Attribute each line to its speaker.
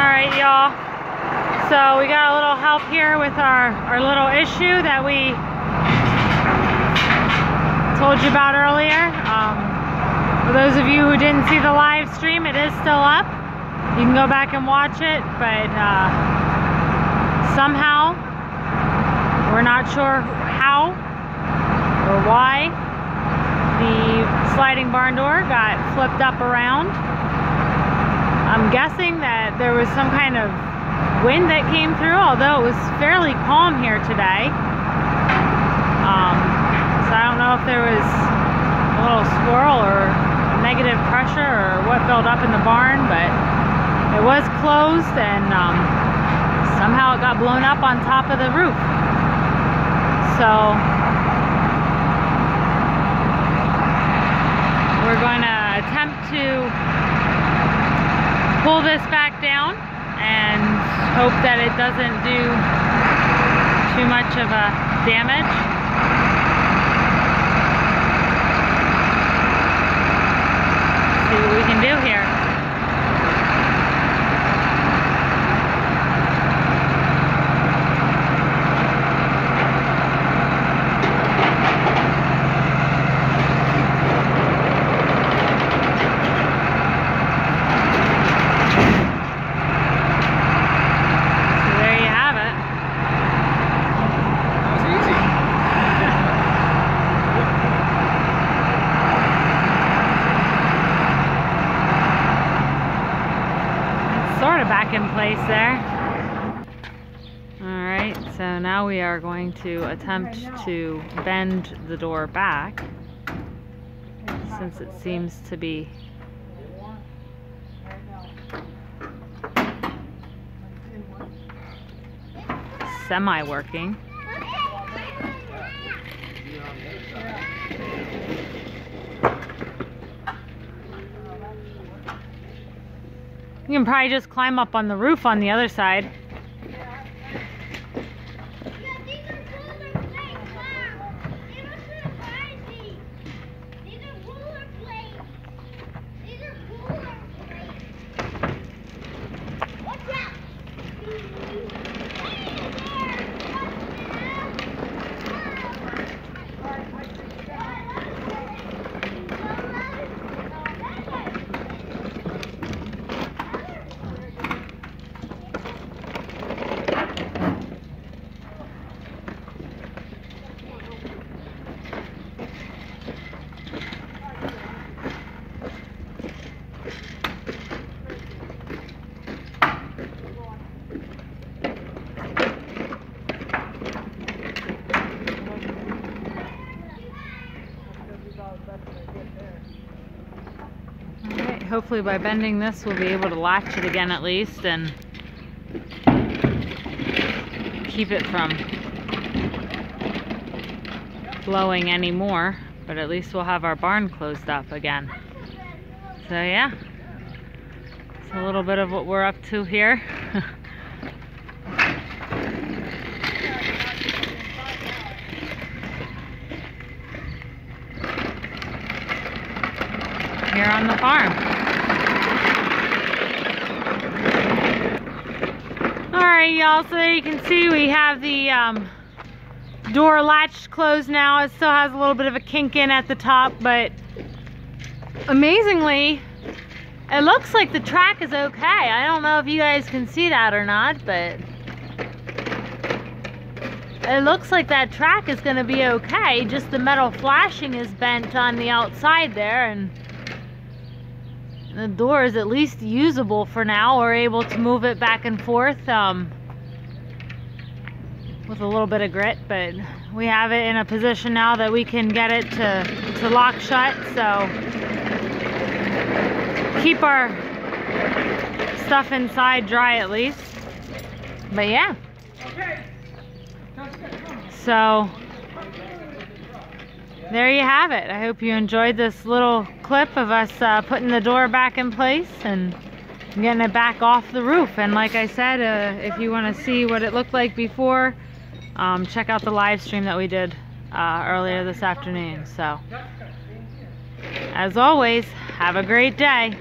Speaker 1: Alright y'all, so we got a little help here with our, our little issue that we told you about earlier. Um, for those of you who didn't see the live stream, it is still up. You can go back and watch it, but uh, somehow, we're not sure how or why, the sliding barn door got flipped up around. I'm guessing that there was some kind of wind that came through, although it was fairly calm here today. Um, so I don't know if there was a little swirl or negative pressure or what built up in the barn, but it was closed and um, somehow it got blown up on top of the roof. So we're going to attempt to pull this back down and hope that it doesn't do too much of a damage. See what we can do here. So there you have it.
Speaker 2: That was easy.
Speaker 1: It's sort of back in place there. Alright, so now we are going to attempt to bend the door back since it seems to be semi-working. You can probably just climb up on the roof on the other side.
Speaker 3: Yeah, these are cooler plates, Mom. They were surprising. These are cooler plates. These are cooler plates. Watch out.
Speaker 1: Alright, hopefully by bending this we'll be able to latch it again at least and keep it from blowing anymore. But at least we'll have our barn closed up again. So yeah, it's a little bit of what we're up to here. here on the farm. Alright y'all, so there you can see we have the um, door latched closed now. It still has a little bit of a kink in at the top, but amazingly, it looks like the track is okay. I don't know if you guys can see that or not, but it looks like that track is going to be okay. Just the metal flashing is bent on the outside there and the door is at least usable for now. We're able to move it back and forth um, with a little bit of grit, but we have it in a position now that we can get it to, to lock shut. So keep our stuff inside dry at least. But yeah. So there you have it. I hope you enjoyed this little clip of us uh, putting the door back in place and getting it back off the roof. And like I said, uh, if you want to see what it looked like before, um, check out the live stream that we did uh, earlier this afternoon. So, as always, have a great day.